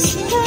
Christmas.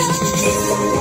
love.